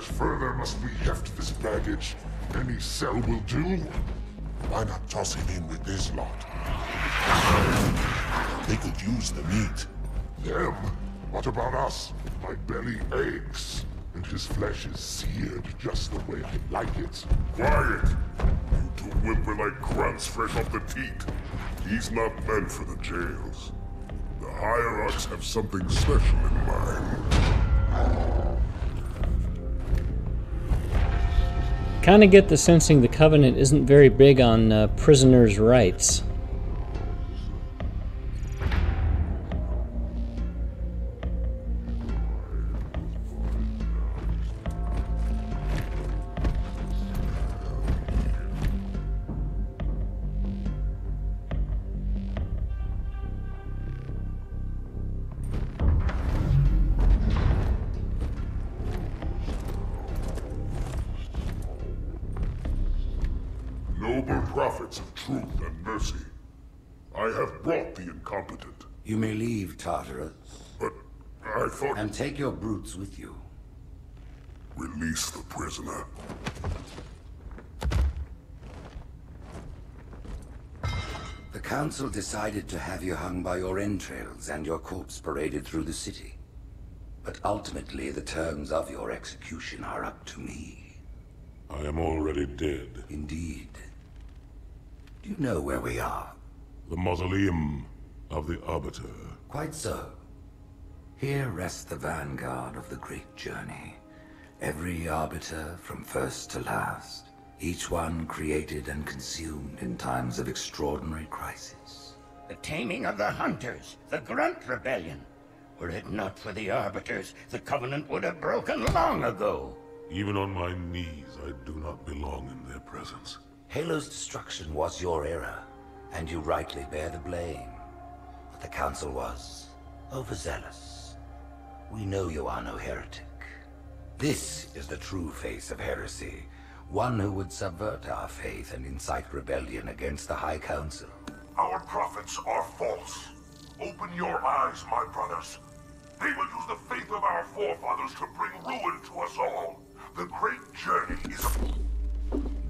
much further must we heft this baggage? Any cell will do? Why not toss him in with this lot? They could use the meat. Them? What about us? My belly aches, and his flesh is seared just the way I like it. Quiet! You two whimper like grunts fresh off the teat. He's not meant for the jails. The hierarchs have something special in mind. Kind of get the sensing the Covenant isn't very big on uh, prisoners' rights. Noble prophets of truth and mercy, I have brought the incompetent, You may leave, Tartarus, but I thought and take your brutes with you. release the prisoner. The Council decided to have you hung by your entrails and your corpse paraded through the city. But ultimately, the terms of your execution are up to me. I am already dead. Indeed. Do you know where we are? The mausoleum of the Arbiter. Quite so. Here rests the vanguard of the great journey. Every arbiter from first to last. Each one created and consumed in times of extraordinary crisis. The taming of the Hunters, the Grunt Rebellion. Were it not for the Arbiters, the Covenant would have broken long ago. Even on my knees, I do not belong in their presence. Halo's destruction was your error, and you rightly bear the blame. But the Council was overzealous. We know you are no heretic. This is the true face of heresy, one who would subvert our faith and incite rebellion against the High Council. Our prophets are false. Open your eyes, my brothers. They will use the faith of our forefathers to bring ruin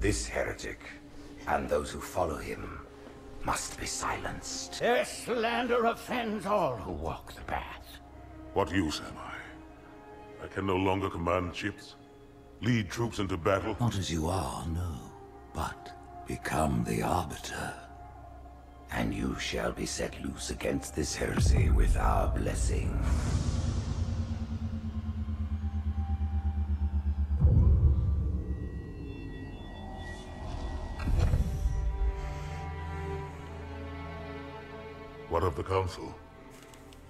This heretic, and those who follow him, must be silenced. Their slander offends all who walk the path. What use am I? I can no longer command ships, lead troops into battle. Not as you are, no, but become the Arbiter. And you shall be set loose against this heresy with our blessing. What of the Council?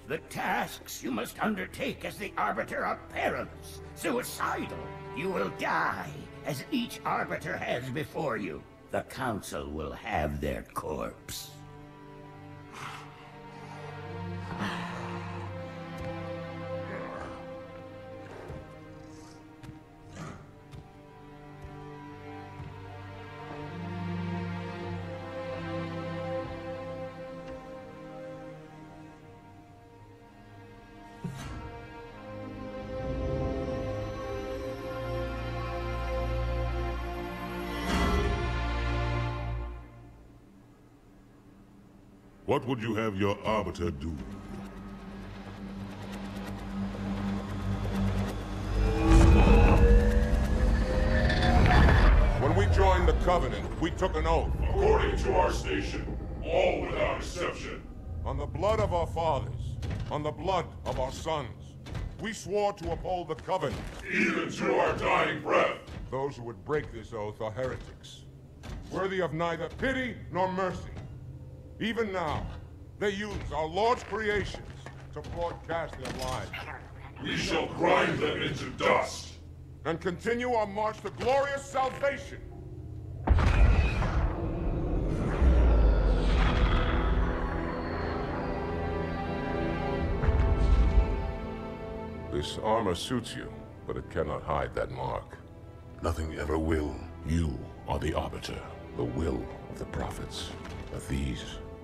The tasks you must undertake as the Arbiter are perilous, suicidal. You will die, as each Arbiter has before you. The Council will have their corpse. What would you have your Arbiter do? When we joined the Covenant, we took an oath. According to our station, all without exception. On the blood of our fathers, on the blood of our sons, we swore to uphold the Covenant. Even to our dying breath. Those who would break this oath are heretics, worthy of neither pity nor mercy. Even now, they use our Lord's creations to broadcast their lies We shall grind them into dust. and continue our march to glorious salvation. This armor suits you, but it cannot hide that mark. Nothing ever will. You are the Arbiter. The will of the prophets. But these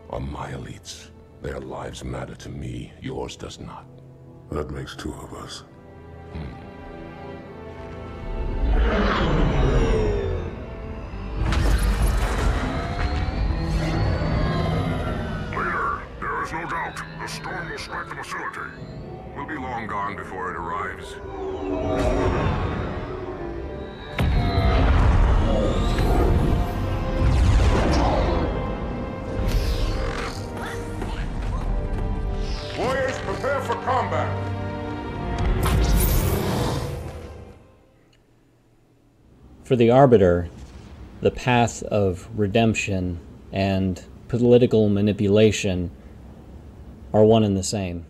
are my elites. Their lives matter to me, yours does not. That makes two of us. Hmm. There is no doubt, the storm will strike the facility. We'll be long gone before it arrives. For the Arbiter, the path of redemption and political manipulation are one and the same.